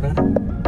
Rắn